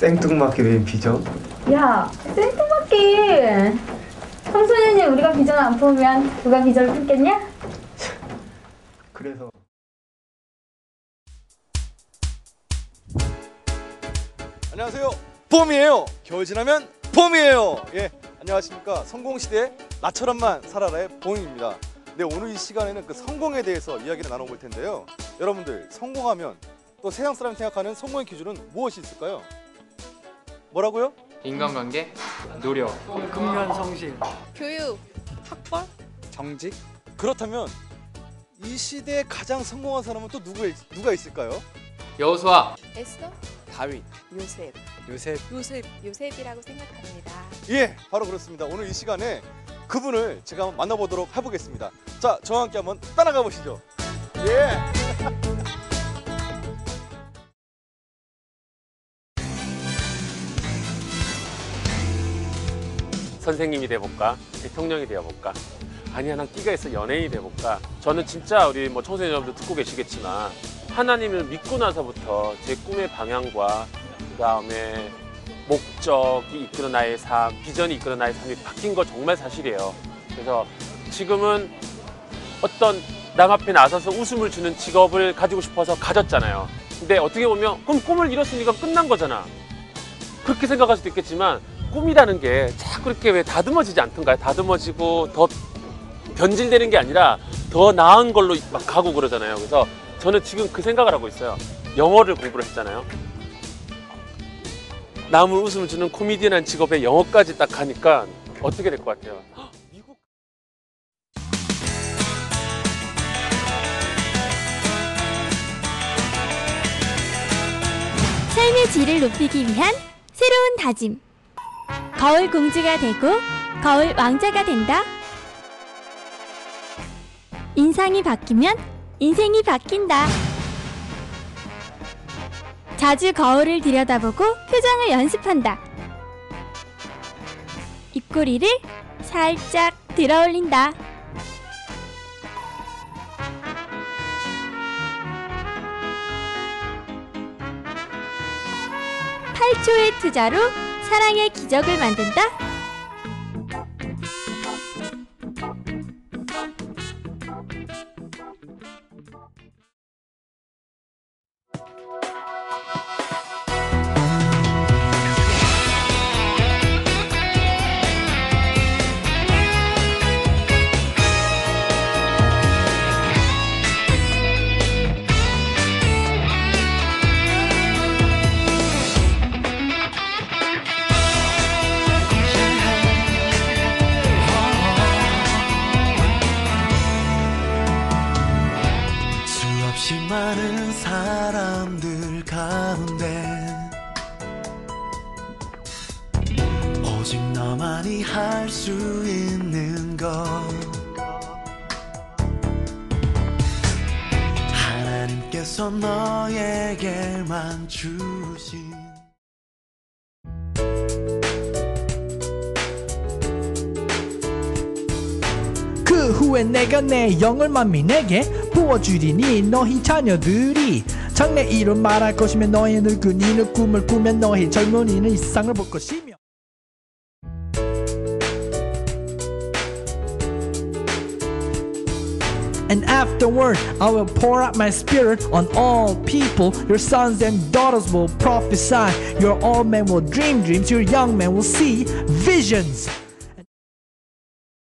생뚱맞게 웬 비전? 야, 생뚱맞게. 청소년이 우리가 비전 안 품으면 누가 비전을 품겠냐? 그래서 안녕하세요. 봄이에요. 겨울 지나면 봄이에요. 예, 안녕하십니까. 성공시대 나처럼만 살아라의 봄입니다. 네, 오늘 이 시간에는 그 성공에 대해서 이야기를 나눠볼 텐데요. 여러분들, 성공하면 또 세상 사람이 생각하는 성공의 기준은 무엇이 있을까요? 뭐라고요? 인간관계, 노력, 근면 성실 교육, 학벌, 정직 그렇다면 이 시대에 가장 성공한 사람은 또 누구, 누가 있을까요? 여호수아, 에스더, 다윗 요셉, 요셉 요셉, 요셉이라고 생각합니다. 예, 바로 그렇습니다. 오늘 이 시간에 그분을 제가 한번 만나보도록 해보겠습니다. 자, 저와 함께 한번 따라가 보시죠. 예. 선생님이 돼볼까? 대통령이 되어볼까? 아니야, 난 끼가 있어 연예인이 돼볼까? 저는 진짜 우리 뭐 청소년 여러분들 듣고 계시겠지만 하나님을 믿고 나서부터 제 꿈의 방향과 그 다음에 목적이 이끄는 나의 삶, 비전이 이끄는 나의 삶이 바뀐 거 정말 사실이에요. 그래서 지금은 어떤 남 앞에 나서서 웃음을 주는 직업을 가지고 싶어서 가졌잖아요. 근데 어떻게 보면 그럼 꿈을 이뤘으니까 끝난 거잖아. 그렇게 생각할 수도 있겠지만 꿈이라는 게 자꾸 그렇게 왜 다듬어지지 않던가요? 다듬어지고 더 변질되는 게 아니라 더 나은 걸로 막 가고 그러잖아요. 그래서 저는 지금 그 생각을 하고 있어요. 영어를 공부를 했잖아요. 남을 웃음을 주는 코미디언한 직업에 영어까지 딱 하니까 어떻게 될 것 같아요? 삶의 질을 높이기 위한 새로운 다짐. 거울 공주가 되고 거울 왕자가 된다. 인상이 바뀌면 인생이 바뀐다. 자주 거울을 들여다보고 표정을 연습한다. 입꼬리를 살짝 들어 올린다. 팔초의 투자로 사랑의 기적을 만든다. 가운데 오직 너만이 할 수 있는 것. 하나님께서 너에게만 주신 그 후에 내가 내 영을 만미 내게 부어주리니 너희 자녀들이 장래 이룬 말할 것이며 너희 늙은이는 꿈을 꾸며 너희 젊은이는 이 세상을 볼 것이며 And afterward, I will pour out my spirit on all people. Your sons and daughters will prophesy. Your old men will dream dreams. Your young men will see visions.